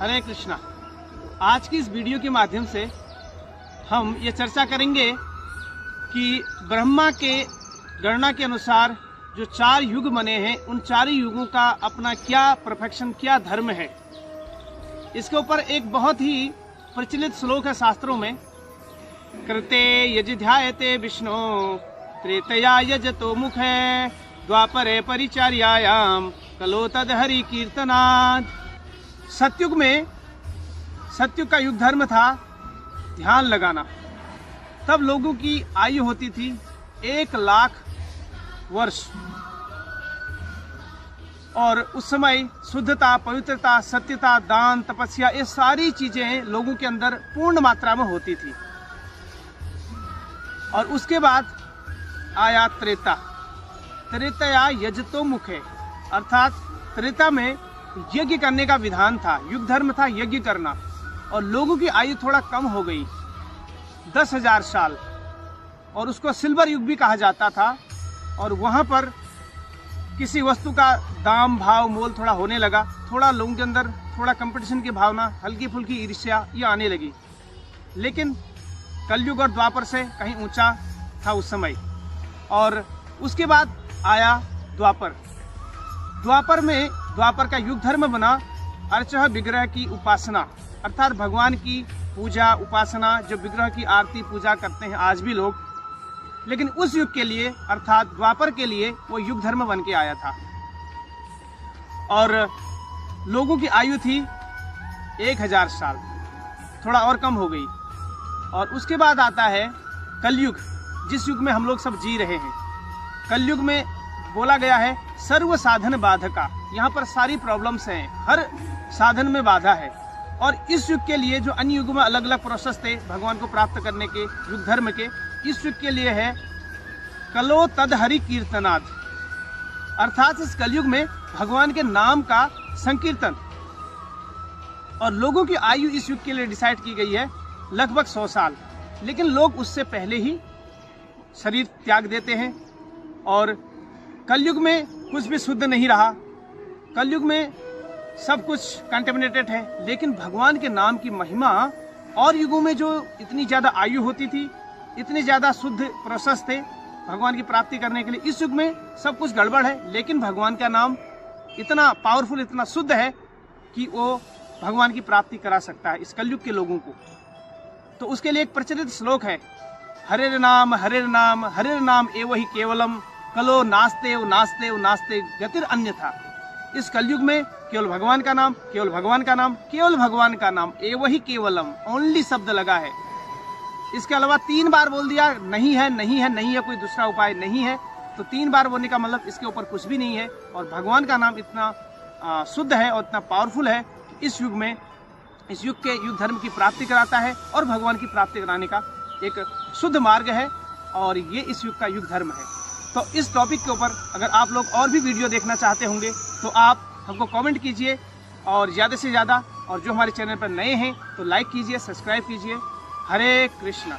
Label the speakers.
Speaker 1: हरे कृष्णा। आज की इस वीडियो के माध्यम से हम ये चर्चा करेंगे कि ब्रह्मा के गणना के अनुसार जो चार युग बने हैं, उन चार युगों का अपना क्या परफेक्शन क्या धर्म है? इसके ऊपर एक बहुत ही प्रचलित श्लोक है शास्त्रों में। कृते यजिध्यायते विष्णु, त्रेतया यजतो मुखे, द्वापरे परिचार्यायाम, कलो तद हरि कीर्तनाद सत्युग में सत्युग का युग धर्म था ध्यान लगाना। तब लोगों की आयु होती थी एक लाख वर्ष। और उस समय शुद्धता, पवित्रता, सत्यता, दान, तपस्या, ये सारी चीज़ें लोगों के अंदर पूर्ण मात्रा में होती थी। और उसके बाद आया त्रेता। त्रेतया यजतो मुखे। अर्थात त्रेता में यज्ञ करने का विधान था युग धर्म था यज्ञ करना। और लोगों की आयु थोड़ा कम हो गई, दस हज़ार साल। और उसको सिल्वर युग भी कहा जाता था। और वहाँ पर किसी वस्तु का दाम, भाव, मोल थोड़ा होने लगा। थोड़ा लोगों के अंदर थोड़ा कंपटीशन की भावना हल्की फुल्की ईर्ष्या ये आने लगी। लेकिन कलयुग और द्वापर से कहीं ऊँचा था उस समय। और उसके बाद आया द्वापर। द्वापर में द्वापर का युग धर्म बना अर्चह विग्रह की उपासना। अर्थात भगवान की पूजा, उपासना, जो विग्रह की आरती, पूजा करते हैं आज भी लोग। लेकिन उस युग के लिए, अर्थात द्वापर के लिए, वो युग धर्म बन के आया था। और लोगों की आयु थी एक हज़ार साल। थोड़ा और कम हो गई। और उसके बाद आता है कलयुग, जिस युग में हम लोग सब जी रहे हैं। कलयुग में बोला गया है सर्व साधन बाधका। यहाँ पर सारी प्रॉब्लम्स हैं। हर साधन में बाधा है। और इस युग के लिए जो अन्य युग में अलग अलग प्रोसेस थे, भगवान को प्राप्त करने के, युग धर्म के, इस युग के लिए है कलो तद हरि कीर्तनाद। अर्थात इस कलयुग में भगवान के नाम का संकीर्तन। और लोगों की आयु इस युग के लिए डिसाइड की गई है, लगभग सौ साल। लेकिन लोग उससे पहले ही शरीर त्याग देते हैं। और कलयुग में कुछ भी शुद्ध नहीं रहा। कलयुग में सब कुछ कंटेमिनेटेड है, लेकिन भगवान के नाम की महिमा और युगों में जो इतनी ज़्यादा आयु होती थी, इतने ज़्यादा शुद्ध प्रोसेस थे, भगवान की प्राप्ति करने के लिए इस युग में सब कुछ गड़बड़ है, लेकिन भगवान का नाम इतना पावरफुल इतना शुद्ध है कि वो भगवान की प्राप्ति करा सकता है इस कलयुग के लोगों को। तो उसके लिए एक प्रचलित श्लोक है हरे नाम हरे नाम हरे नाम एव केवलम, कलो नास्ते नास्ते नास्ते गतिर अन्य था इस कलयुग में केवल भगवान का नाम, केवल भगवान का नाम, केवल भगवान का नाम एव वही केवलम ओनली शब्द लगा है। इसके अलावा तीन बार बोल दिया, नहीं है नहीं है नहीं है, कोई दूसरा उपाय नहीं है। तो तीन बार बोलने का मतलब इसके ऊपर कुछ भी नहीं है, और भगवान का नाम इतना शुद्ध है और इतना पावरफुल है कि इस युग में, इस युग के युग धर्म की प्राप्ति कराता है और भगवान की प्राप्ति कराने का एक शुद्ध मार्ग है, और ये इस युग का युग धर्म है। तो इस टॉपिक के ऊपर अगर आप लोग और भी वीडियो देखना चाहते होंगे तो आप हमको कमेंट कीजिए और ज़्यादा से ज़्यादा और जो हमारे चैनल पर नए हैं तो लाइक कीजिए सब्सक्राइब कीजिए। हरे कृष्णा।